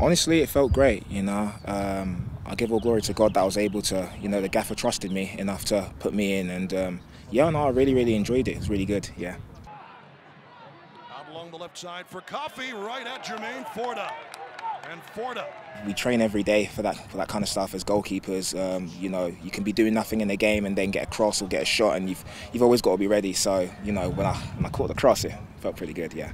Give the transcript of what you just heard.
Honestly, it felt great. You know, um, I give all glory to God that I was able to. You know, the gaffer trusted me enough to put me in, and um, yeah, no, I really, really enjoyed it. It was really good. Yeah. Out along the left side for coffee, right at Jermaine Fordah. And Fordah. We train every day for that for that kind of stuff as goalkeepers. Um, you know, you can be doing nothing in the game and then get a cross or get a shot, and you've you've always got to be ready. So you know, when I when I caught the cross, it felt pretty good. Yeah.